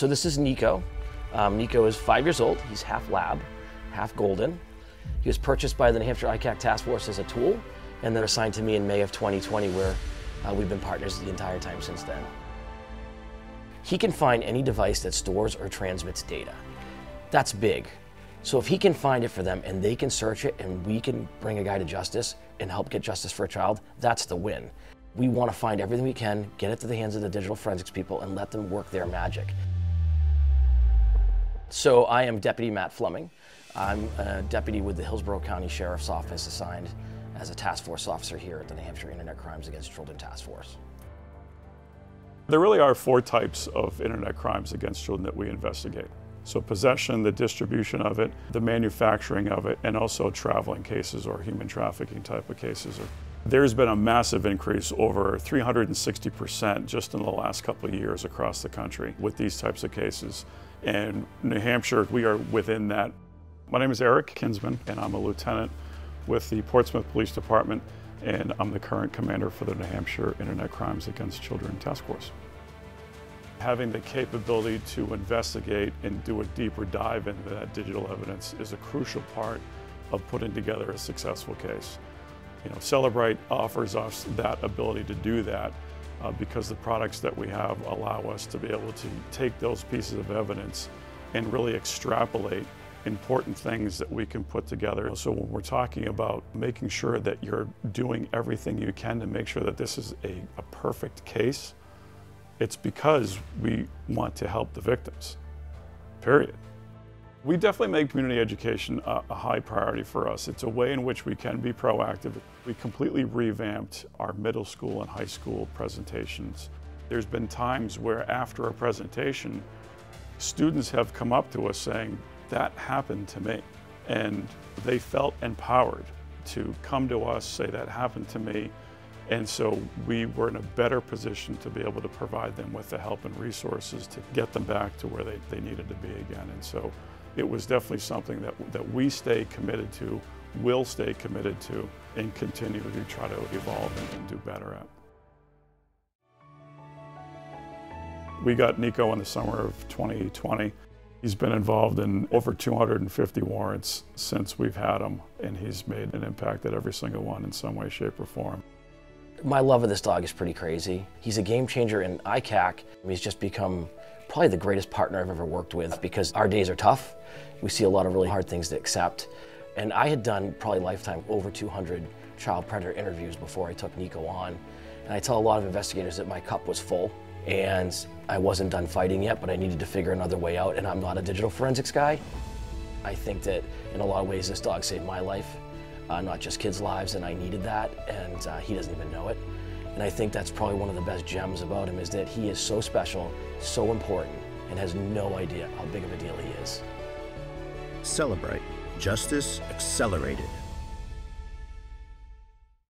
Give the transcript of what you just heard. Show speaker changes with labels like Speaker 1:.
Speaker 1: So this is Nico. Um, Nico is five years old. He's half lab, half golden. He was purchased by the New Hampshire ICAC Task Force as a tool and then assigned to me in May of 2020 where uh, we've been partners the entire time since then. He can find any device that stores or transmits data. That's big. So if he can find it for them and they can search it and we can bring a guy to justice and help get justice for a child, that's the win. We want to find everything we can, get it to the hands of the digital forensics people and let them work their magic. So I am Deputy Matt Fleming. I'm a deputy with the Hillsborough County Sheriff's Office assigned as a task force officer here at the New Hampshire Internet Crimes Against Children Task Force.
Speaker 2: There really are four types of internet crimes against children that we investigate. So possession, the distribution of it, the manufacturing of it, and also traveling cases or human trafficking type of cases. There's been a massive increase, over 360% just in the last couple of years across the country with these types of cases. And New Hampshire, we are within that. My name is Eric Kinsman, and I'm a lieutenant with the Portsmouth Police Department, and I'm the current commander for the New Hampshire Internet Crimes Against Children Task Force. Having the capability to investigate and do a deeper dive into that digital evidence is a crucial part of putting together a successful case. You know, Cellebrite offers us that ability to do that uh, because the products that we have allow us to be able to take those pieces of evidence and really extrapolate important things that we can put together. So when we're talking about making sure that you're doing everything you can to make sure that this is a, a perfect case, it's because we want to help the victims, period. We definitely make community education a, a, high priority for us. It's a way in which we can be proactive. We completely revamped our middle school and high school presentations. There's been times where after a presentation, students have come up to us saying, that happened to me. And they felt empowered to come to us, say that happened to me. And so we were in a better position to be able to provide them with the help and resources to get them back to where they, they needed to be again. And so it was definitely something that, that we stay committed to, will stay committed to, and continue to try to evolve and, and do better at. We got Nico in the summer of 2020. He's been involved in over 250 warrants since we've had him, and he's made an impact at every single one in some way, shape, or form.
Speaker 1: My love of this dog is pretty crazy. He's a game changer in ICAC. He's just become probably the greatest partner I've ever worked with because our days are tough. We see a lot of really hard things to accept. And I had done probably lifetime over 200 child predator interviews before I took Nico on. And I tell a lot of investigators that my cup was full and I wasn't done fighting yet, but I needed to figure another way out, and I'm not a digital forensics guy. I think that in a lot of ways this dog saved my life, uh, not just kids' lives, and I needed that, and uh, he doesn't even know it. And I think that's probably one of the best gems about him is that he is so special, so important, and has no idea how big of a deal he is.
Speaker 3: Cellebrite Justice Accelerated.